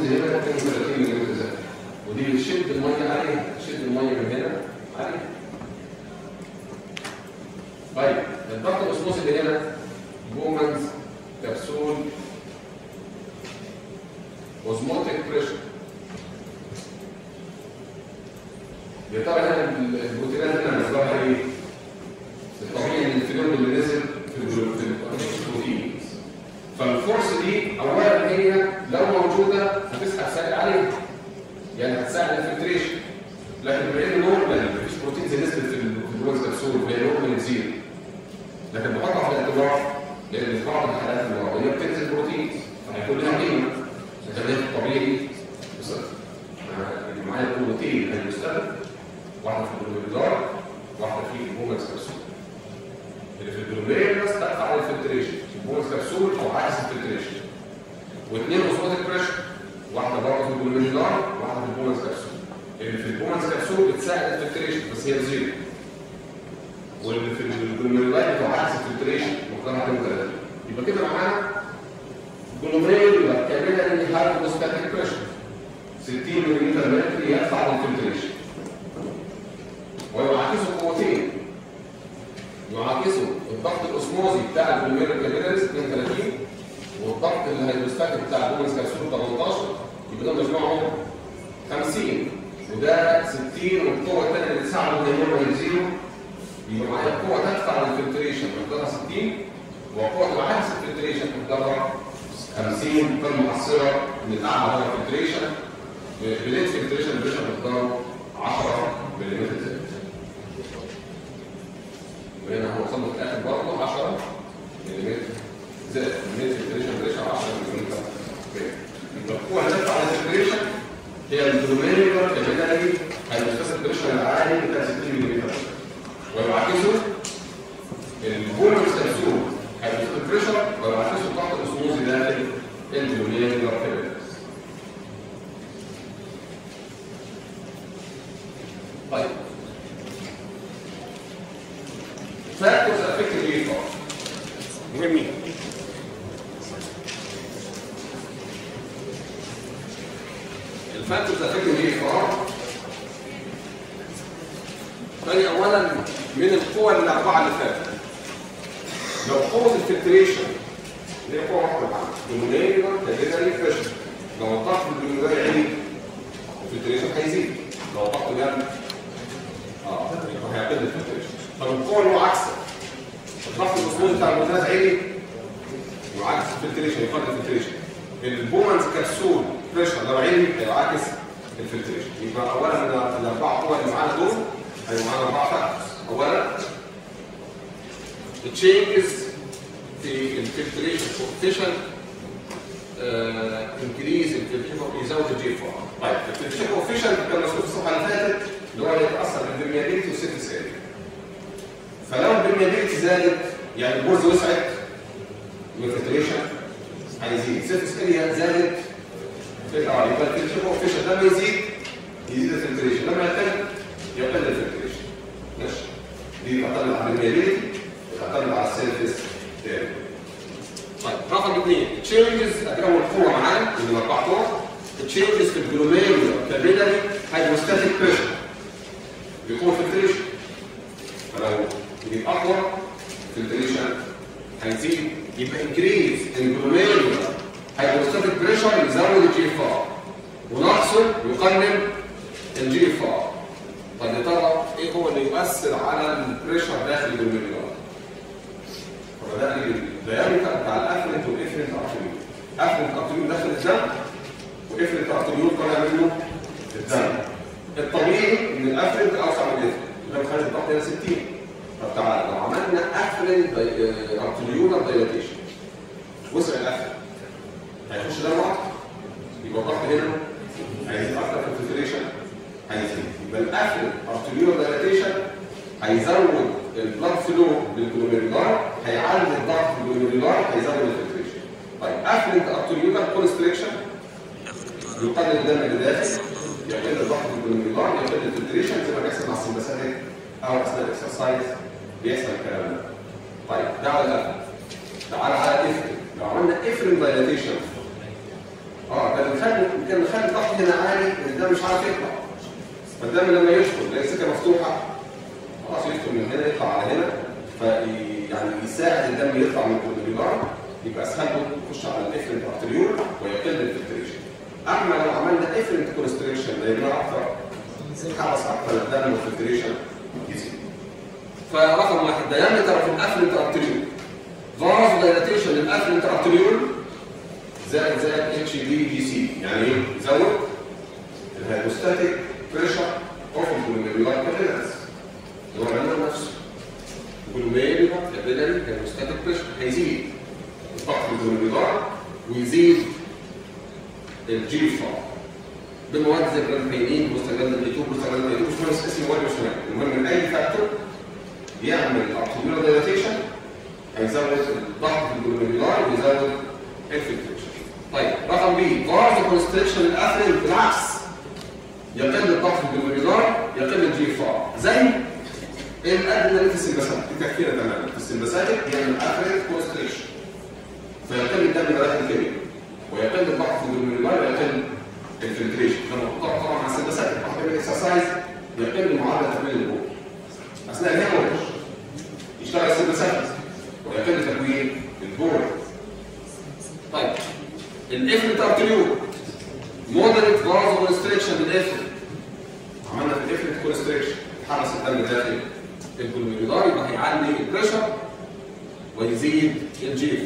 زي ما كانت 32 ملم زي ودي بتشد الميه عليها بتشد الميه من هنا عليها طيب الضغط الاسموسي اللي هنا ال filtration. يبقى اولا الأربعة قوى اللي معانا دول هيبقوا معانا أربعة اولا ال changes في ال filtration coefficient increase ال filtration يزود ال GFR طيب ال filtration coefficient كان مسؤول في الصفحه اللي فاتت اللي هو يتأثر بال permeability وال surface area فلو ال permeability زادت يعني ال pores وسعت وال filtration هيزيد ال surface area زادت آه يبقى ال filtration coefficient لما يزيد يزيد ال filtration. لما يقل يقل ال filtration. ماشي. دي تعتمد على ال permeability وتعتمد على ال surface area طيب رقم اثنين. changes ادي اول قوه معانا اللي أربع قوى changes في ال glomerular capillary hydrostatic pressure بيكون filtration. فلو يبقى أقوى filtration هيزيد يبقى increase ال glomerular hydrostatic pressure يزود ال GFR ونقصه يقلل ال GFR طب يا ترى إيه هو اللي يؤثر على ال pressure داخل ال glomeruli فبدأ لي ال diameter بتاع ال afferent وال efferent arteriole afferent arteriole داخل الدم و efferent arteriole طالع منه الدم. الطبيعي إن ال afferent أوسع من ال efferent يبقى مخرج الضغط هنا 60 طب تعالى لو عملنا afferent arteriolar dilatation. وسع ال afferent هيخش دم واحد يبقى الضغط هنا أكتر في ال filtration هيزيد. يبقى ال afferent arteriolar dilatation هيزود ال blood flow لل glomerular هيعلي الضغط ال glomerular هيزود ال filtration طيب afferent arteriolar constriction يقلل الدم اللي داخل يقلل الضغط ال glomerular يقلل ال filtration زي ما بيحصل مع ال sympathetic أو أثناء ال exercise بيحصل الكلام ده. طيب ده على ال afferent تعالى على efferent لو عملنا efferent dilatation آه ده بنخلي كان نخلي الضغط هنا عالي الدم مش عارف يطلع. فالدم لما يدخل تلاقي السكة مفتوحة خلاص يدخل من هنا يطلع على هنا. في يعني يساعد الدم يطلع من ال glomerular يبقى أسهل يخش على ال efferent arteriole ويقل ال filtration اما لو عملنا efferent constriction ده يبقى أكتر حبس أكتر الدم وال filtration يزيد. فرقم واحد diameter في ال afferent arteriole vasodilatation لل afferent arteriole زائد زائد HDDC يعني إيه؟ يزود ال hydrostatic pressure of ال glomerular capillaries اللي هو العمل نفسه. جلوميرولار كابيلاري هيدروستاتيك بريشر هيزيد. الضغط الجلوميرولار ويزيد الجي فار بمواد زي البرانفينين مستجد اليوتيوب مستجد اليوتيوب مش مهم اسم مواد مش مهم. المهم إن أي فاكتور يعمل ارتيولار دايلاتيشن هيزود الضغط في الجلوميرولار ويزود الفلتريشن طيب رقم بي فارز كونستريكشن الآخر بالعكس يقل الضغط في الجلوميرولار يقل الجي فار زي الادنى في السمباساتيك في تحكينا تماما. في السمباساتيك يعمل الآخر كونستريكشن فيقل الدم رايح كبير ويقل الضغط في الجلوميرولار ويقل الفلتريشن فلما بتضغط طبعا على السمباساتيك من الاكسرسايز يقل معدل تكوين اليوم مودريت عملنا في الآخر كونستريكشن حرس الدم داخل البلميريدار يبقى هيعلي البريشر ويزيد الجيف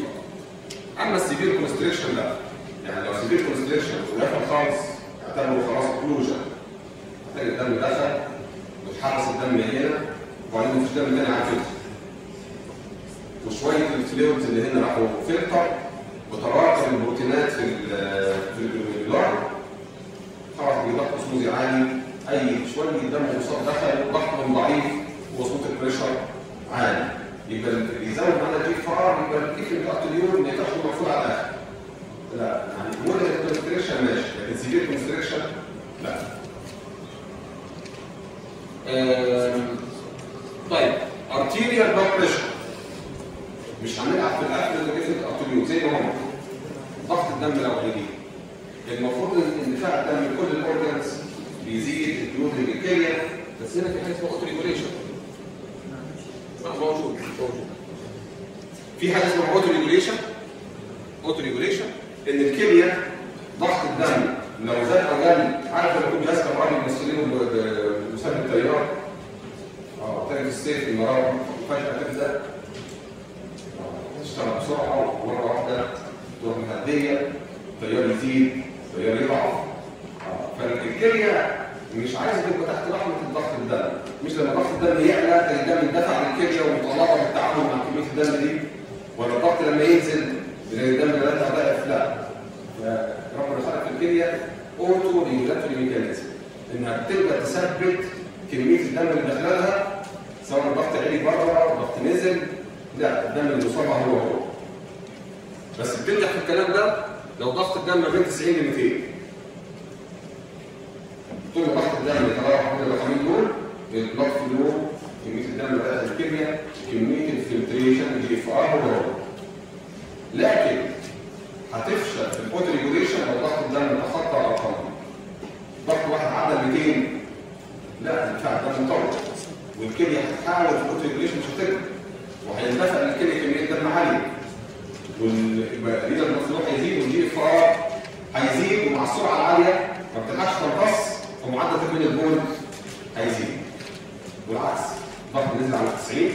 الضغط نزل على 90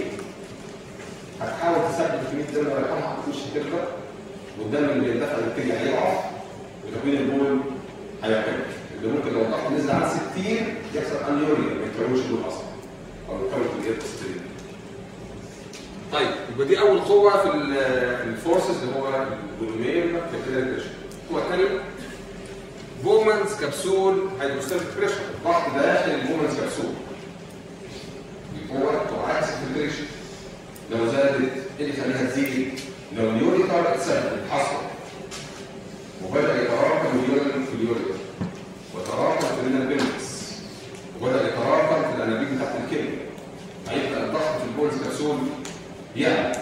هتحاول تثبت كميه الدم اللي رايحه مش هتكبر. والدم اللي بيندفع للكليه هيقع وتكوين البول هيعتمد اللي ممكن لو الضغط نزل على 60 يحصل أنيوريا ما يتكونش البول أصلا أو يتكون في الاير طيب يبقى دي أول قوة في الفورسز اللي هو البوليمير كابيلاري بريشر القوه الثانية بومانس كبسول هيدروستاتيك بريشر الضغط داخل البومانز كبسول هو عكس الفلتريشن لو زادت إيه اللي خليها تزيد؟ لو اليوريكا اتسلبت حصل. وبدأ يتراكم اليورين في اليوريكا وتراكم في الانابيلكس وبدأ يتراكم في الانابيل تحت الكلى هيبقى الضغط في البولز كبسول يعني